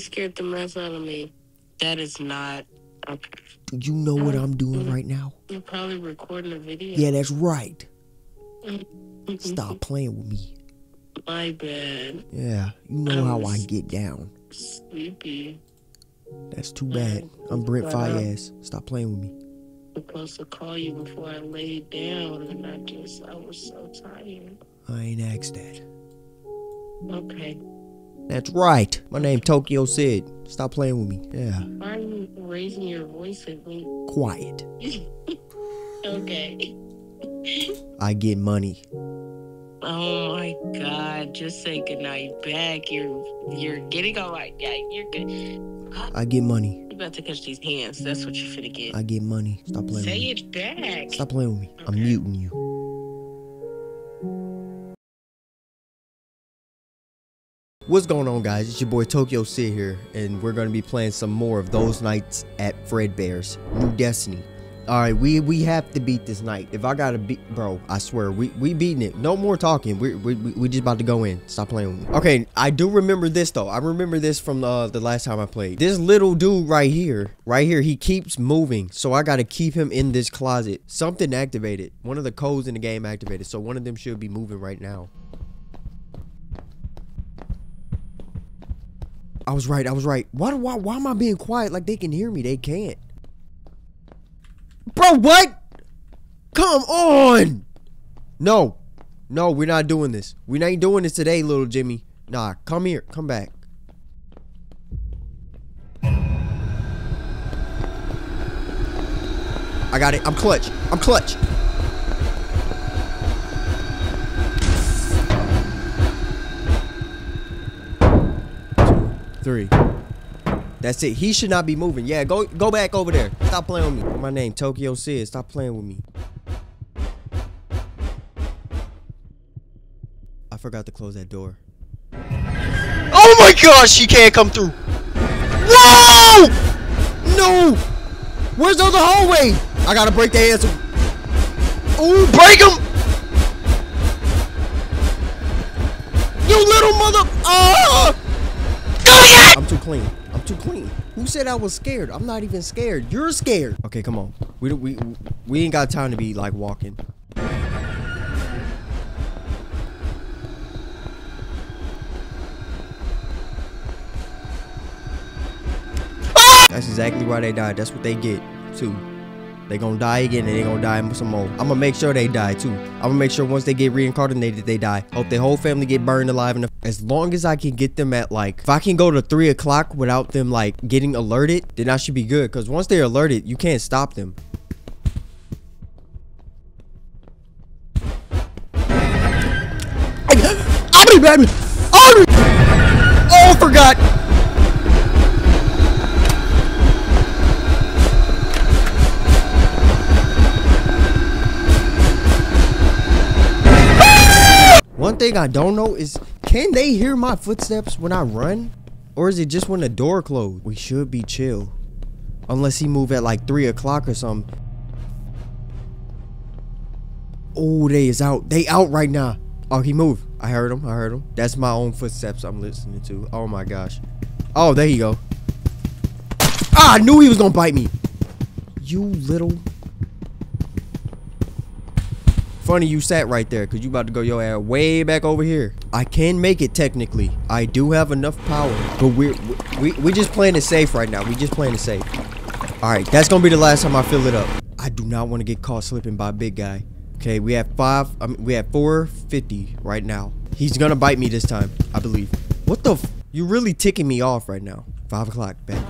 scared the mess out of me. That is not. Okay. You know what um, I'm doing right now? You're probably recording a video. Yeah, that's right. Mm-hmm. Stop playing with me. My bad. Yeah, you know how I get down. Sleepy. That's too bad. I'm Brent um, Faiyaz. Stop playing with me. supposed to call you before I laid down, and I just, I was so tired. I ain't asked that. Okay. That's right. My name Tokyo Sid. Stop playing with me. Yeah, Why are you raising your voice at me? quiet. okay. I get money. Oh my god, just say goodnight back. You're you're getting all right. Yeah, you're good. I get money. You about to catch these hands. That's what you're finna get. I get money. Stop playing with Say it back. Stop playing with me. I'm muting you. What's going on, guys? It's your boy Tokyo Sid here, and we're gonna be playing some more of those nights at Fredbear's New Destiny. All right, we we have to beat this night. If I gotta beat, bro, I swear we we beating it. No more talking. We we we just about to go in. Stop playing with me. Okay, I do remember this though. I remember this from uh, the last time I played. This little dude right here, right here, he keeps moving. So I gotta keep him in this closet. Something activated. One of the codes in the game activated. So one of them should be moving right now. I was right. I was right. Why, why, why am I being quiet like they can hear me? They can't. Bro, what? Come on. No. No, we're not doing this. We ain't doing this today, little Jimmy. Nah, come here. Come back. I got it. I'm clutch. I'm clutch. Three. That's it. He should not be moving. Yeah, go go back over there. Stop playing with me. My name Tokyo Sid. Stop playing with me. I forgot to close that door. Oh my gosh, she can't come through. Whoa! No! Where's the other hallway? I gotta break the answer. Ooh, break him! You little mother! Ah! I'm too clean. I'm too clean. Who said I was scared? I'm not even scared. You're scared. Okay, come on. We we we ain't got time to be like walking. That's exactly why they died. That's what they get too. They gonna die again and they gonna die some more. I'm gonna make sure they die too. I'm gonna make sure once they get reincarnated, they die. Hope their whole family get burned alive. And as long as I can get them at like, if I can go to three o'clock without them like getting alerted, then I should be good. Cause once they're alerted, you can't stop them. Oh, forgot. One thing I don't know is can they hear my footsteps when I run? Or is it just when the door closed? We should be chill. Unless he move at like 3 o'clock or something. Oh, they is out. They out right now. Oh, he moved. I heard him. I heard him. That's my own footsteps I'm listening to. Oh my gosh. Oh, there you go. Ah, I knew he was gonna bite me. You little Funny you sat right there because you about to go your ass way back over here. I can make it technically. I do have enough power. But we're, we, we just playing it safe right now. We just playing it safe. Alright, that's going to be the last time I fill it up. I do not want to get caught slipping by big guy. Okay, we have five, I mean, we have 450 right now. He's to bite me this time, I believe. What the You're really ticking me off right now. Five o'clock, back.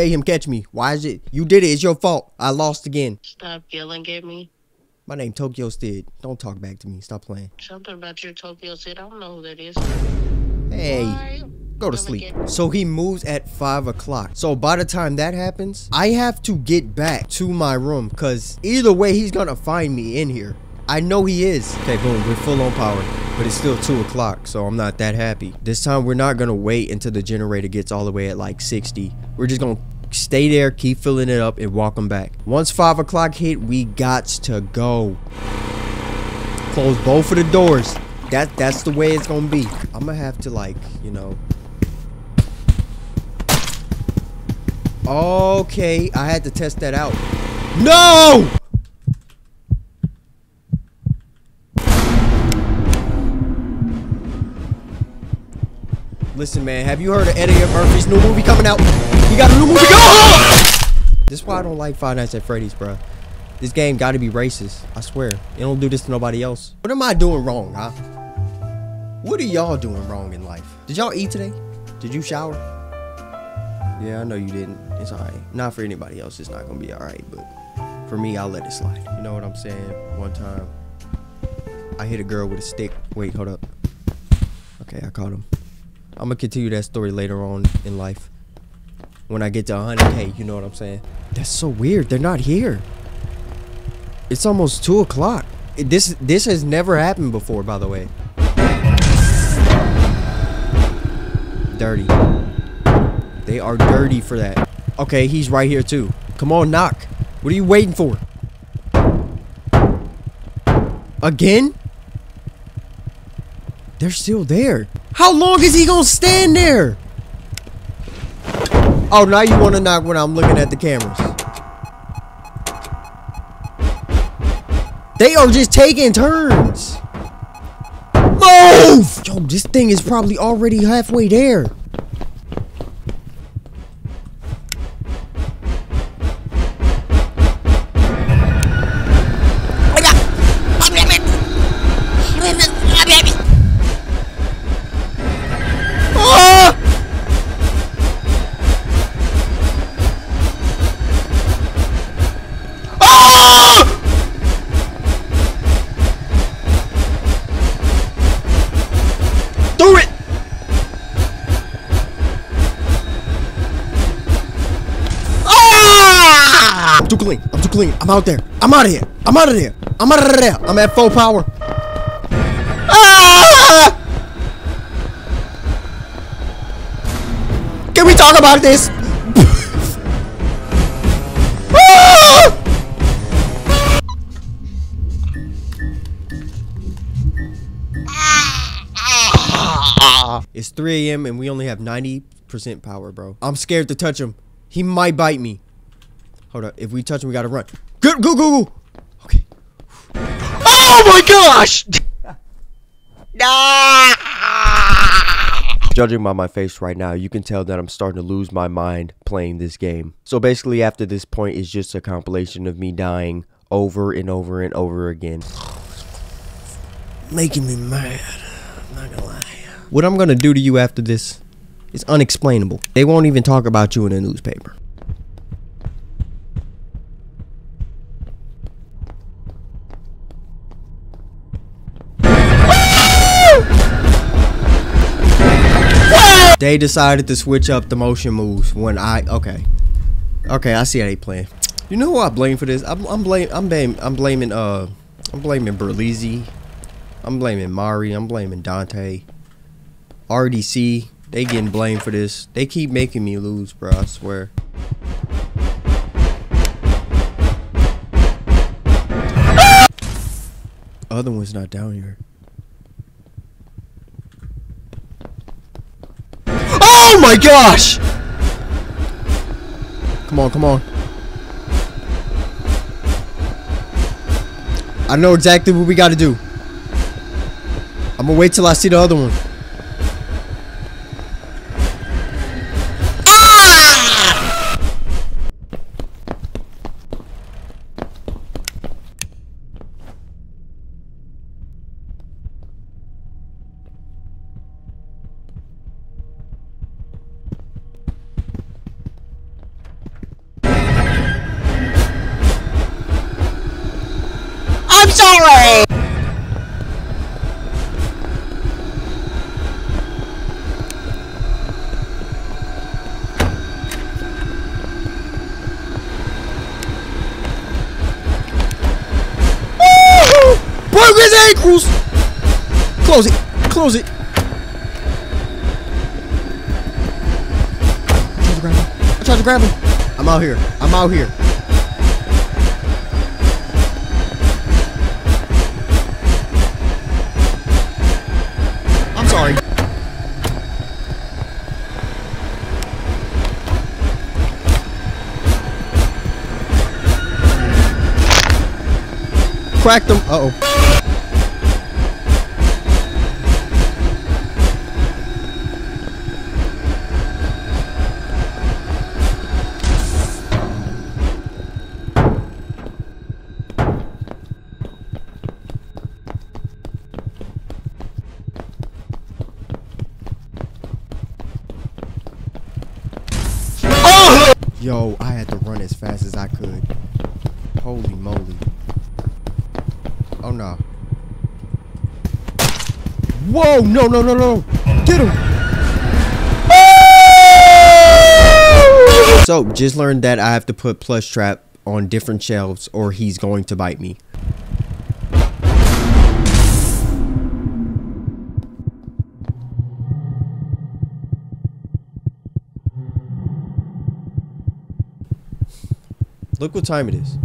Made him catch me. Why is it? You did it. It's your fault. I lost again. Stop yelling at me. My name Tokyo Stead. Don't talk back to me. Stop playing. Something about your Tokyo City. I don't know who that is. Hey, Why? go to sleep. So he moves at five o'clock. So by the time that happens, I have to get back to my room because either way, he's gonna find me in here. I know he is. Okay, boom. We're full on power, but it's still two o'clock, so I'm not that happy. This time, we're not gonna wait until the generator gets all the way at like 60. We're just gonna stay there, keep filling it up, and walk them back. Once 5 o'clock hit, we got to go. Close both of the doors. That That's the way it's going to be. I'm going to have to, like, you know... Okay, I had to test that out. No! Listen, man, have you heard of Eddie Murphy's new movie coming out? He got a new movie. Go! This is why I don't like Five Nights at Freddy's, bro. This game got to be racist. I swear. It don't do this to nobody else. What am I doing wrong, huh? What are y'all doing wrong in life? Did y'all eat today? Did you shower? Yeah, I know you didn't. It's alright. Not for anybody else, it's not gonna be alright, but for me, I'll let it slide. You know what I'm saying? One time, I hit a girl with a stick. Wait, hold up. Okay, I caught him. I'm gonna continue that story later on in life. When I get to 100k, you know what I'm saying? That's so weird. They're not here. It's almost two o'clock. This this has never happened before, by the way. Dirty. They are dirty for that. Okay, he's right here too. Come on, knock. What are you waiting for? Again? They're still there. How long is he gonna stand there? Oh, now you want to knock when I'm looking at the cameras. They are just taking turns. Move! Yo, this thing is probably already halfway there. I'm. Out there. I'm out of here. I'm out of there. I'm out of there. I'm at full power. Ah! Can we talk about this? It's 3 a.m. and we only have 90% power, bro. I'm scared to touch him. He might bite me. Hold up. If we touch him, we gotta run. Go, go, go, go. Okay. Oh my gosh! Judging by my face right now, you can tell that I'm starting to lose my mind playing this game. So basically, after this point, it's just a compilation of me dying over and over and over again. Making me mad. I'm not gonna lie. What I'm gonna do to you after this is unexplainable. They won't even talk about you in the newspaper. They decided to switch up the motion moves when I okay, okay. I see how they playing. You know who I blame for this? I'm, I'm blame I'm blame I'm blaming uh I'm blaming Berleezy. I'm blaming Mari. I'm blaming Dante. RDC. They getting blamed for this. They keep making me lose, bro. I swear. Other one's not down here. Oh my gosh! Come on, come on. I know exactly what we gotta do. I'm gonna wait till I see the other one. Ah! I'm sorry! Woo! Broke his ankles! Close it. Close it. I tried to grab him. I tried to grab him. I'm out here. I'm out here. I'm sorry. Cracked them. Uh oh. Yo, I had to run as fast as I could. Holy moly. Oh no. Whoa, no, no, no, no. Get him. So, just learned that I have to put Plushtrap on different shelves or he's going to bite me. Look what time it is.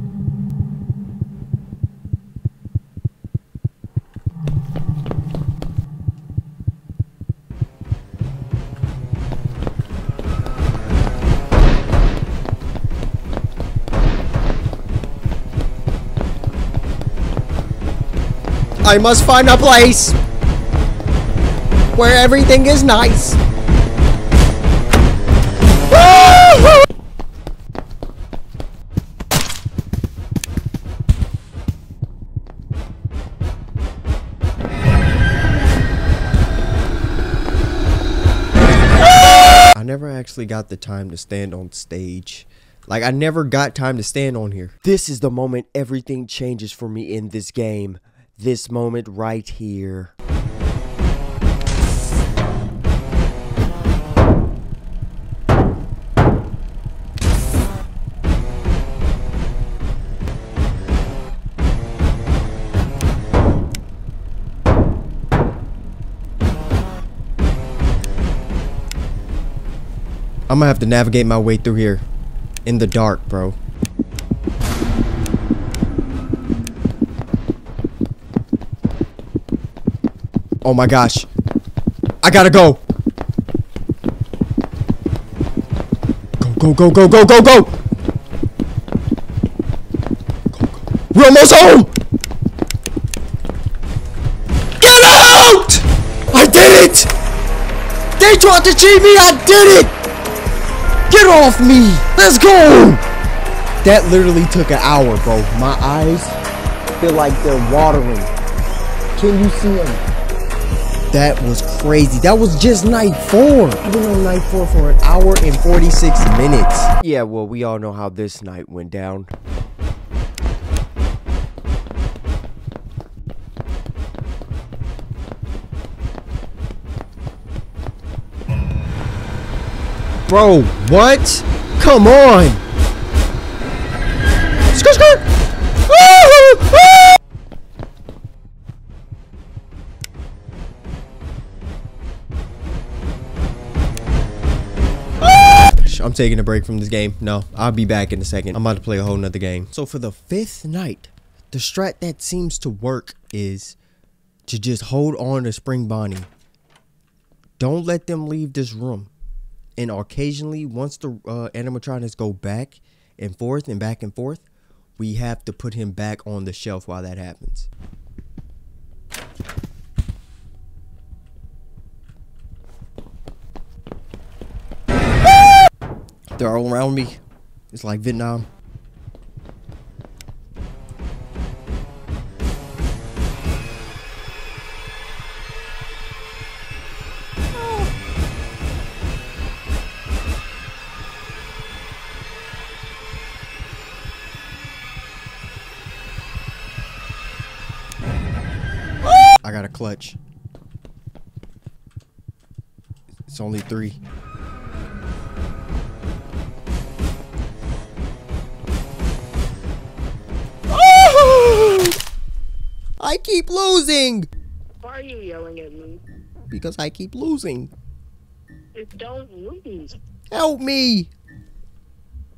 I must find a place where everything is nice. I never actually got the time to stand on stage. Like, I never got time to stand on here. This is the moment everything changes for me in this game. This moment right here. I'm gonna have to navigate my way through here. In the dark, bro. Oh my gosh. I gotta go. Go, go, go, go, go, go, go! We're almost home! Get out! I did it! They tried to cheat me, I did it! Get off me! Let's go! That literally took an hour, bro. My eyes feel like they're watering. Can you see them? That was crazy. That was just night four. I've been on night four for an hour and 46 minutes. Yeah, well, we all know how this night went down. Bro, what? Come on! Skirt! I'm taking a break from this game. No, I'll be back in a second. I'm about to play a whole nother game. So for the fifth night, the strat that seems to work is to just hold on to Spring Bonnie. Don't let them leave this room. And occasionally, once the uh, animatronics go back and forth and back and forth, we have to put him back on the shelf while that happens. They're all around me. It's like Vietnam. I got a clutch. It's only three. I keep losing Why are you yelling at me? because I keep losing. Just don't lose. Help me!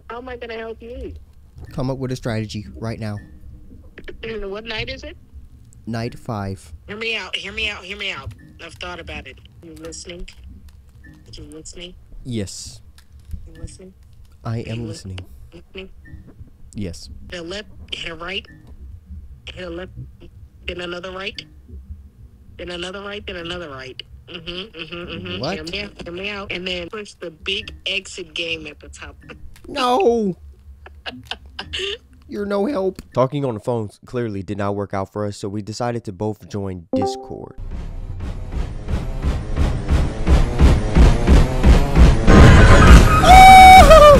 how am I gonna help you? Come up with a strategy right now. what night is it? Night five. Hear me out. Hear me out. Hear me out. I've thought about it. You listening? You listening? Yes, You listening? I am listening. Listening? Yes. Hit a left. Hit a right. Hit a left. Then another right. Then another right. Then another right. Mm-hmm. Mm-hmm. Mm-hmm. What? Hear me out. Hear me out. And then push the big exit game at the top. No! You're no help. Talking on the phone clearly did not work out for us, so we decided to both join Discord.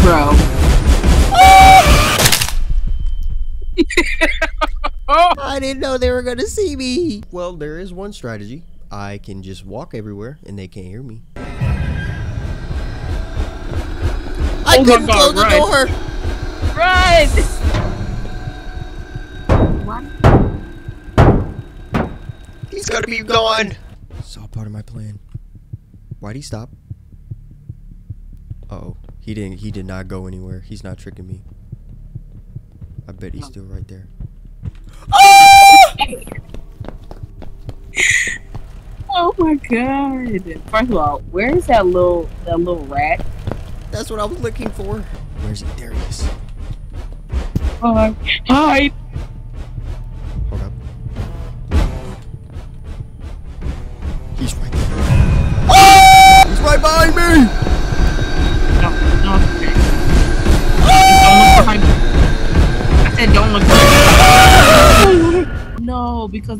Bro. I didn't know they were gonna see me. Well, there is one strategy. I can just walk everywhere and they can't hear me. I Oh couldn't close the right. door. Run! He's gonna be gone. It's all part of my plan. Why'd he stop? Uh oh. He didn't he did not go anywhere. He's not tricking me. I bet he's still right there. Oh my god. First of all, where is that little that little rat? That's what I was looking for. Where's it? There he is. Uh, Hide. Hide. Hold up. He's right there. Ah! He's right behind me!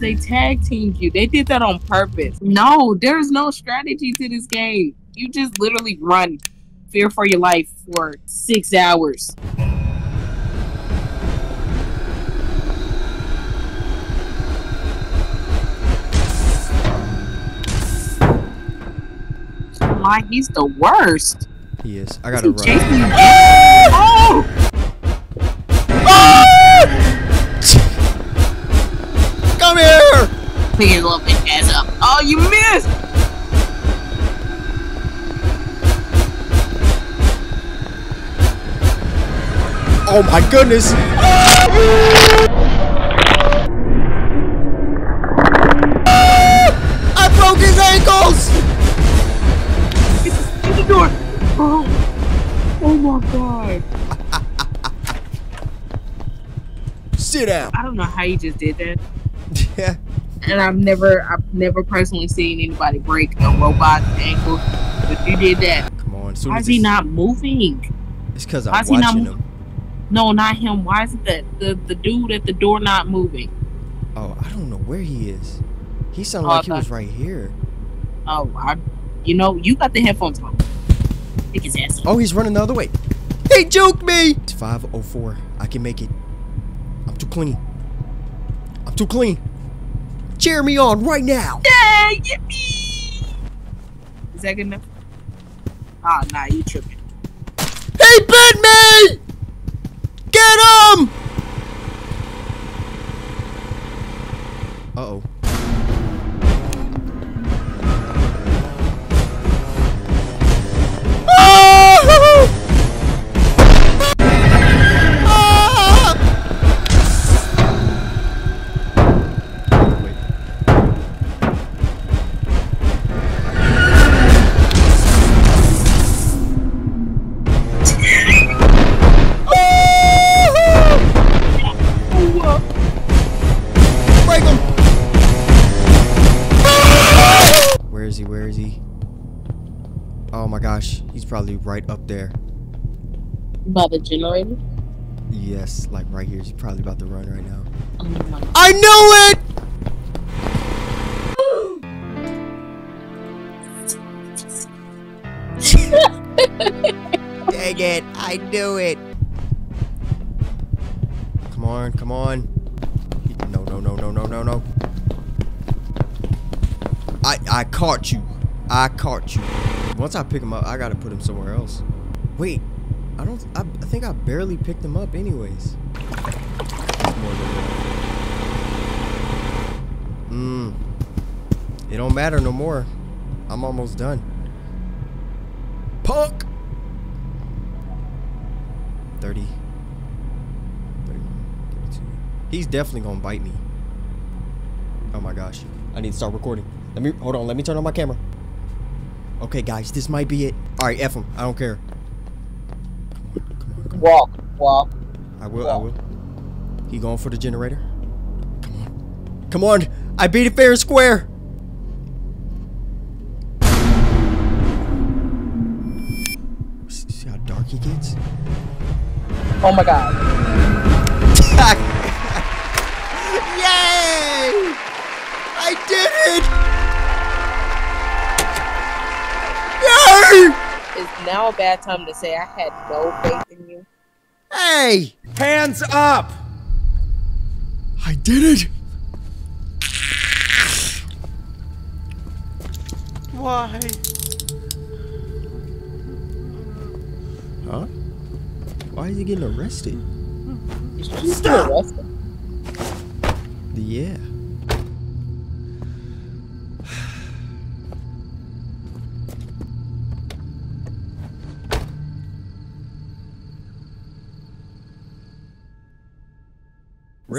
They tag teamed you. They did that on purpose. No, there's no strategy to this game. You just literally run, fear for your life for six hours. My, he's the worst. He is. I gotta run. chasing? Oh! Come here! Pick his little bitch ass up. Oh, you missed! Oh my goodness! I broke his ankles! Get the door! Oh, oh my god. Sit down. I don't know how you just did that. Yeah. And I've never, I've never personally seen anybody break a robot's ankle. But you did that. Come on. Soon Why is he it's- not moving? It's because why I'm is he not watching moving? him. No, not him. Why is it that the, the dude at the door not moving? Oh, I don't know where he is. He sounded Oh, like he was right here. Oh, I, you know, you got the headphones on. Pick his ass up. Oh, he's running the other way. He juked me! It's 504. I can make it. I'm too clean. I'm too clean. Me on right now. Yeah, yippee! Is that good enough? Ah, nah, you tripping. He bit me! Get him! Probably right up there. By the generator? Yes, like right here. He's probably about to run right now. Oh I knew it! Dang it, I knew it. Come on, come on. No, no, no, no, no, no, no. I I caught you. I caught you. Once I pick him up, I gotta put him somewhere else. Wait, I don't. I, I think I barely picked him up, anyways. Mmm. It don't matter no more. I'm almost done. Punk. 30, 31, 32. He's definitely gonna bite me. Oh my gosh. I need to start recording. Let me, hold on, let me turn on my camera. Okay, guys, this might be it. Alright, F him. I don't care. Walk, walk. I will, I will. He going for the generator? Come on. Come on! I beat it fair and square! See see how dark he gets? Oh my god. Yay! I did it! Yay! Is now a bad time to say I had no faith in you? Hey! Hands up! I did it! Why? Huh? Why is he getting arrested? You should arrested. Yeah.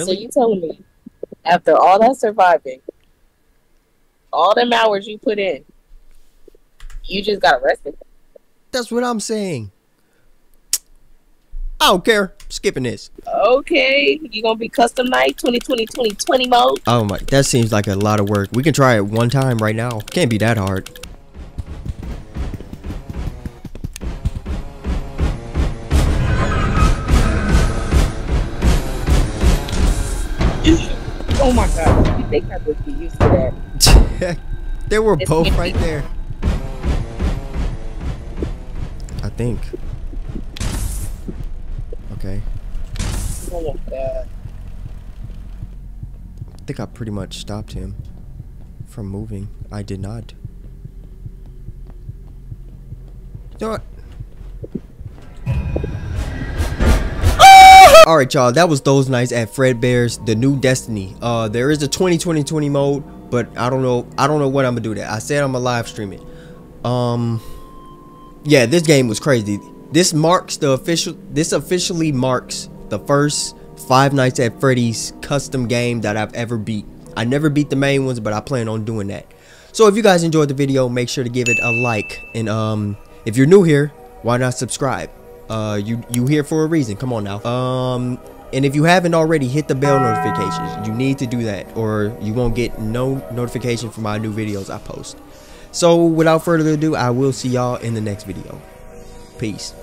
So you telling me, after all that surviving, all them hours you put in, you just got arrested? That's what I'm saying. I don't care. Skipping this. Okay, you gonna be custom night 2020 2020 mode? Oh my, that seems like a lot of work. We can try it one time right now. Can't be that hard. God, you think I would be used to that? they were It's both right there. I think. Okay. Oh my god. I think I pretty much stopped him from moving. I did not. You know what? All right, y'all. That was those nights at Fredbear's, the new Destiny. Uh, there is a 2020 mode, but I don't know. I don't know what I'm gonna do. That I said I'm gonna live stream it. Um, yeah, this game was crazy. This marks the official. This officially marks the first Five Nights at Freddy's custom game that I've ever beat. I never beat the main ones, but I plan on doing that. So if you guys enjoyed the video, make sure to give it a like. And um, if you're new here, why not subscribe? Uh, you you here for a reason. Come on now. Um, and if you haven't already, hit the bell notifications. You need to do that, or you won't get no notification for my new videos I post. So without further ado, I will see y'all in the next video. Peace.